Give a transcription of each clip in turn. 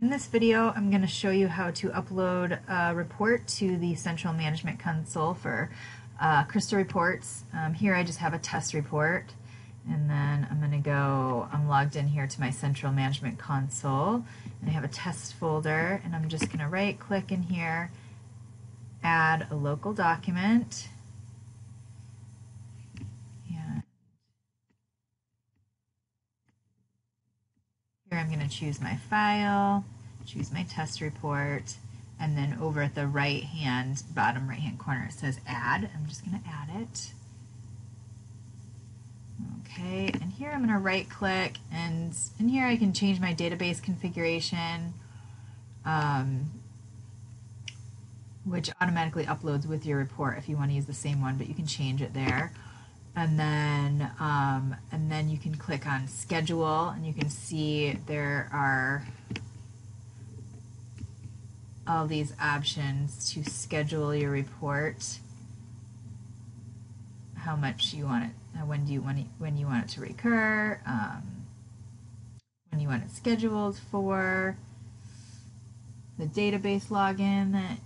In this video, I'm going to show you how to upload a report to the Central Management Console for uh, Crystal Reports. Um, here I just have a test report, and then I'm going to go, I'm logged in here to my Central Management Console, and I have a test folder, and I'm just going to right click in here, add a local document, Here I'm going to choose my file, choose my test report, and then over at the right hand, bottom right hand corner, it says add. I'm just going to add it. Okay, and here I'm going to right click, and in here I can change my database configuration, um, which automatically uploads with your report if you want to use the same one, but you can change it there and then um, and then you can click on schedule and you can see there are all these options to schedule your report. How much you want it uh, when do you want it, when you want it to recur um, when you want it scheduled for the database login that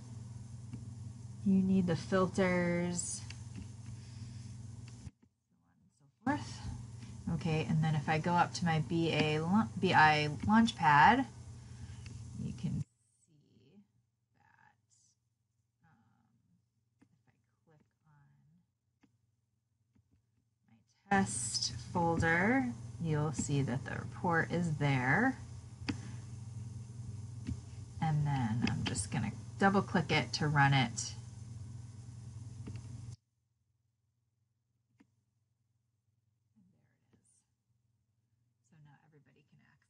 you need the filters Okay, and then if I go up to my BA, BI Launchpad, you can see that um, if I click on my test folder, you'll see that the report is there. And then I'm just going to double click it to run it everybody can access.